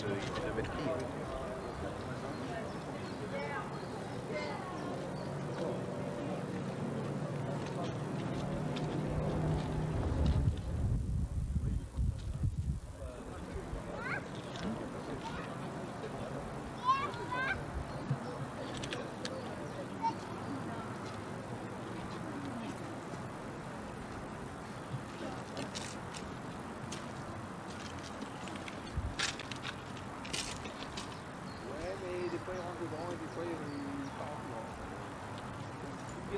to the, to the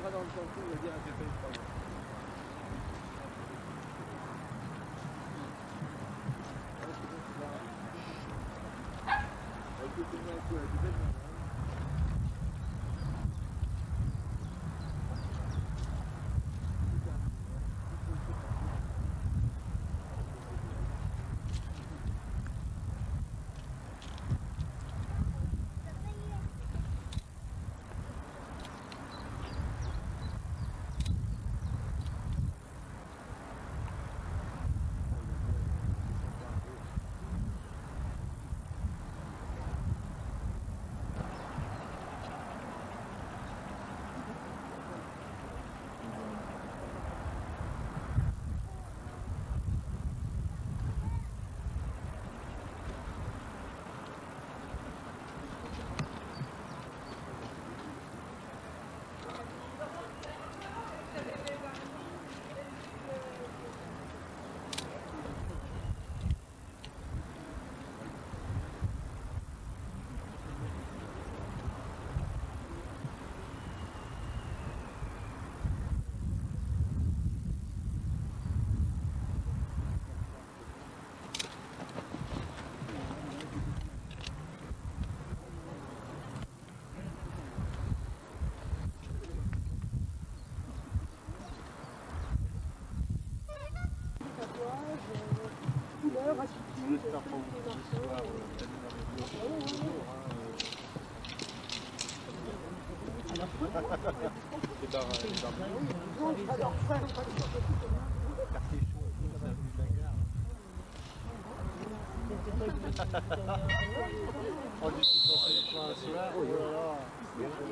ira dans le canton, il va dire à ses couleurs, attitudes,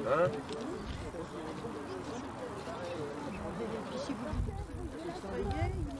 Hein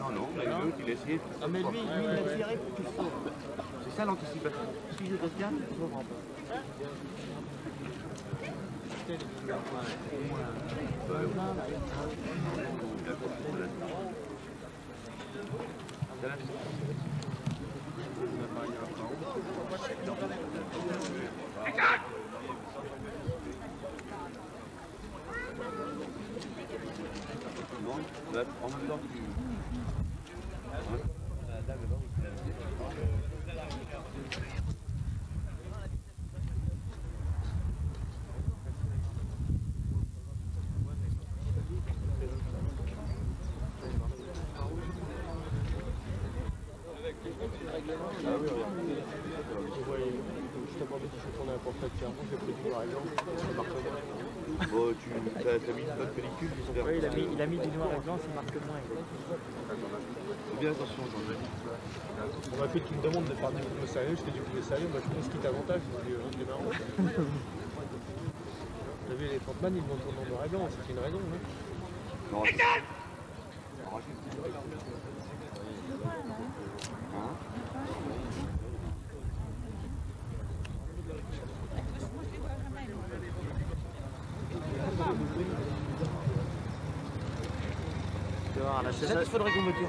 Non, non, mais l'autre il a essayé. Ah, mais lui, lui, il a tiré pour sautes. C'est ça l'anticipation. Si je te tiens, tu sauveras pas. Non, là, en même temps tu. Ouais. Euh, dame, non, il... On m'a fait tu me demandes de faire du film sérieux, je t'ai dit que le sérieux, moi je pense qu'il t'avantage, je dis, euh, c'est marrant. T'as vu les Frontman, ils vont tourner en noir et blanc, c'est une raison. Hein. Non, c'est- Hein Là, c'est ça qu'il faudrait qu'on me dise.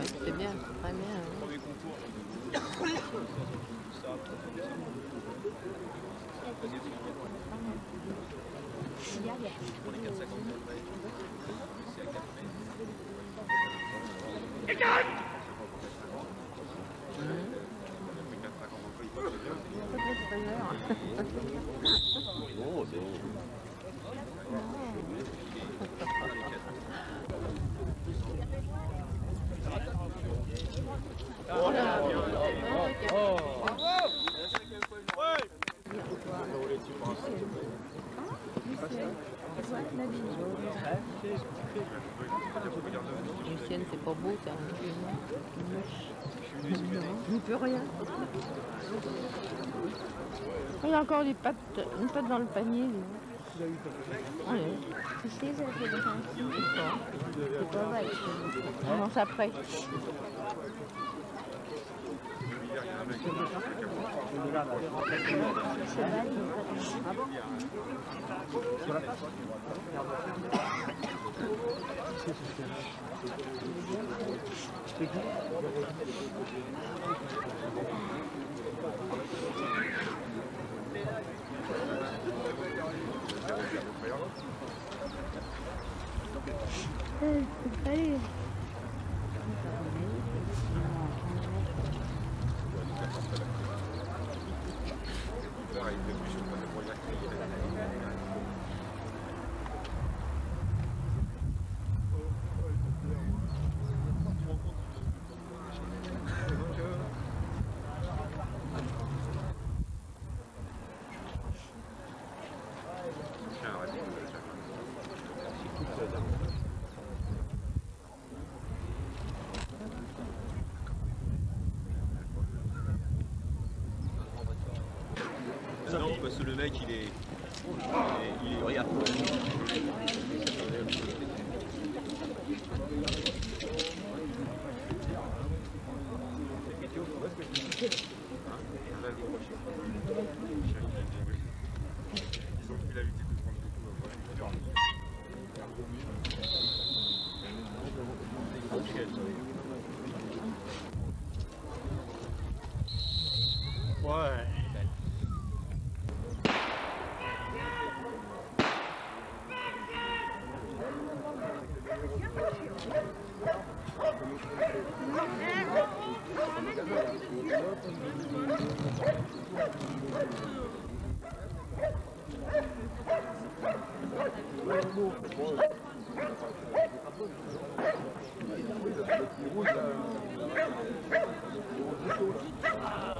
Ouais, c'est bien, c'est très bien. oui. Lucienne, c'est pas beau ça. Peut rien. Il a encore des pattes, une patte dans le panier. lui. Ouais. Tu sais, ça fait des racines. C'est pas vrai. On lance après. vrai qu'il est, il est, regarde. Pris la vitesse de 30 coups. Ouais. supplémentaire. Et, euh, plus en avant.